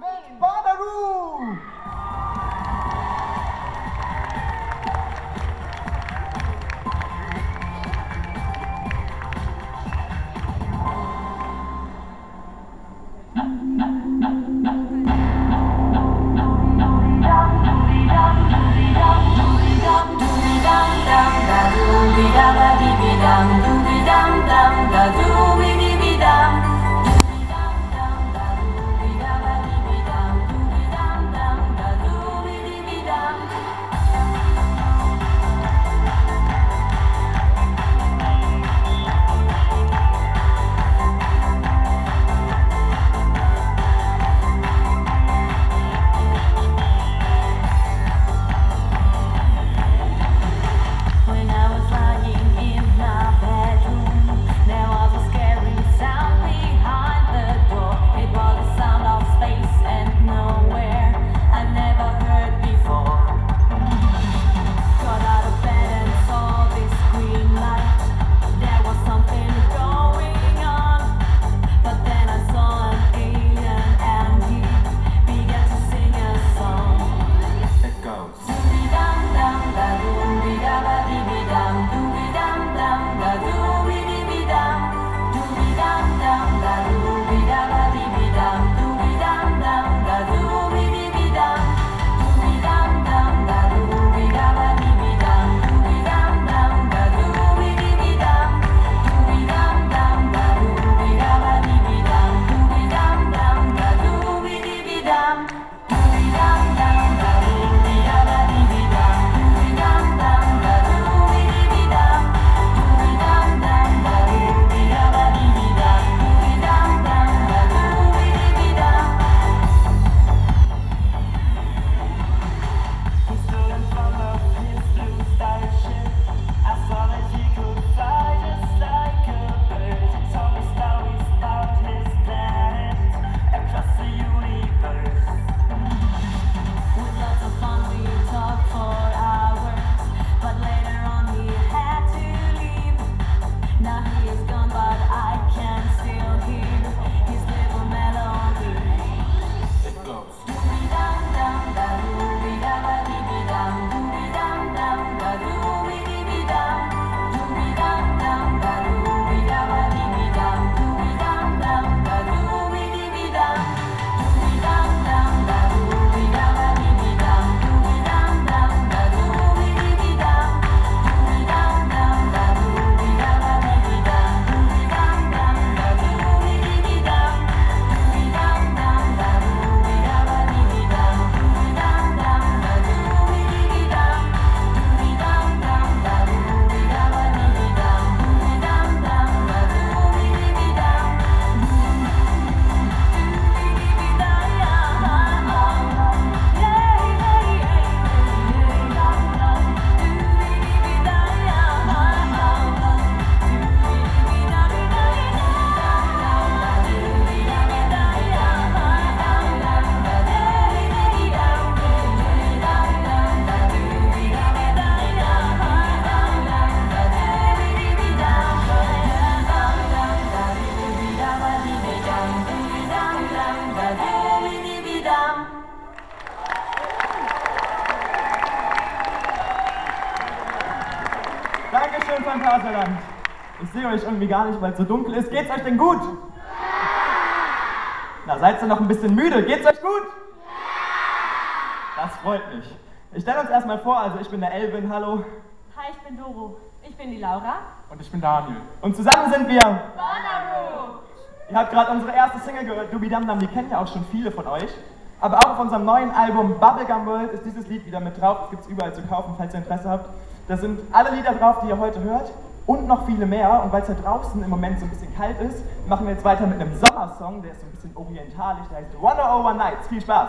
Make bada! Phantasialand. Ich sehe euch irgendwie gar nicht, weil es so dunkel ist. Geht's euch denn gut? Na, seid ihr noch ein bisschen müde? Geht's euch gut? Das freut mich. Ich stelle uns erstmal vor, also ich bin der Elvin, hallo. Hi, ich bin Doro. Ich bin die Laura. Und ich bin Daniel. Und zusammen sind wir. Bonnaroo! Ihr habt gerade unsere erste Single gehört, Dubi Dam Dam, die kennen ja auch schon viele von euch. Aber auch auf unserem neuen Album Bubblegum World ist dieses Lied wieder mit drauf. Das gibt es überall zu kaufen, falls ihr Interesse habt. Da sind alle Lieder drauf, die ihr heute hört und noch viele mehr. Und weil es ja draußen im Moment so ein bisschen kalt ist, machen wir jetzt weiter mit einem Sommersong, der ist so ein bisschen orientalisch, der heißt Wonder Over Nights. Viel Spaß!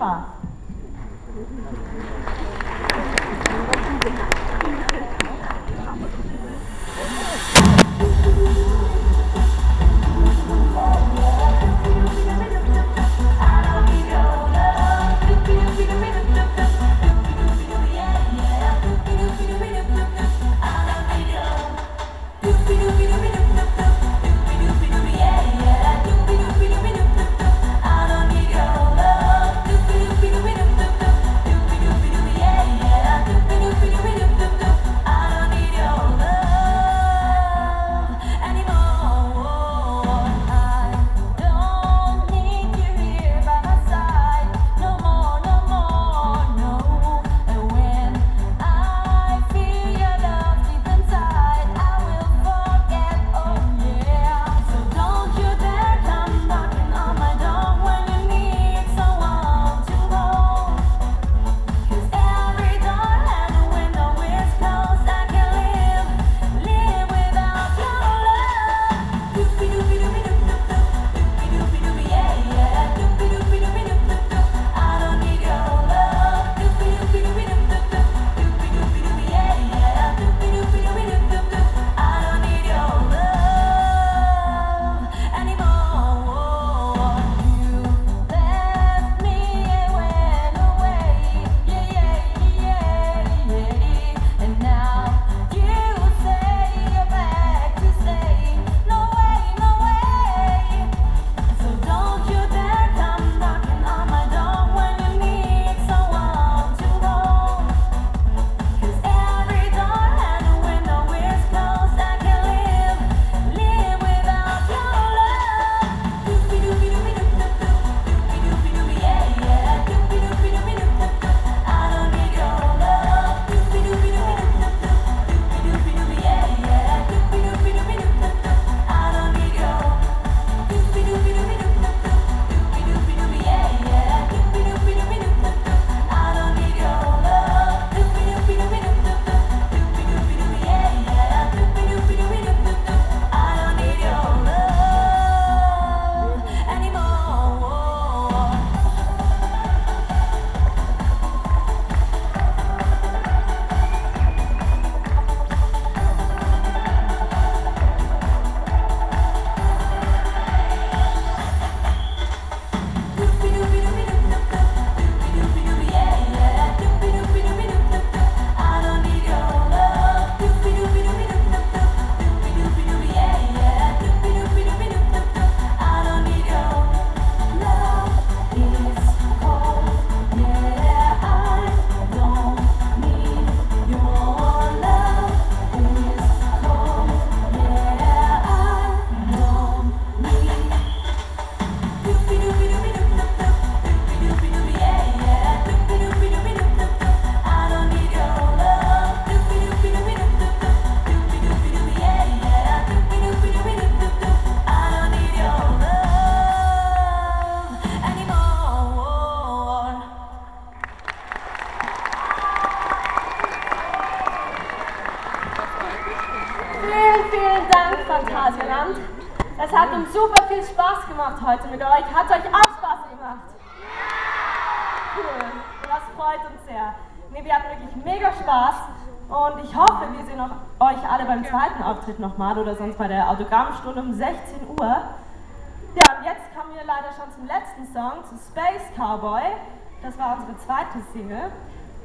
Und Phantasialand. Es hat uns super viel Spaß gemacht heute mit euch. Hat euch auch Spaß gemacht? Cool, das freut uns sehr. Nee, wir hatten wirklich mega Spaß und ich hoffe, wir sehen auch euch alle beim zweiten Auftritt nochmal oder sonst bei der Autogrammstunde um 16 Uhr. Ja, und jetzt kommen wir leider schon zum letzten Song, zu Space Cowboy. Das war unsere zweite Single.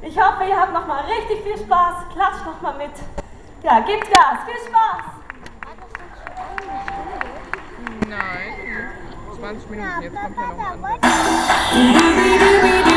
Ich hoffe, ihr habt nochmal richtig viel Spaß. Klatscht nochmal mit. Ja, gebt Gas. Viel Spaß. Nein, 20 Minuten, jetzt kommt ja noch ein anderes.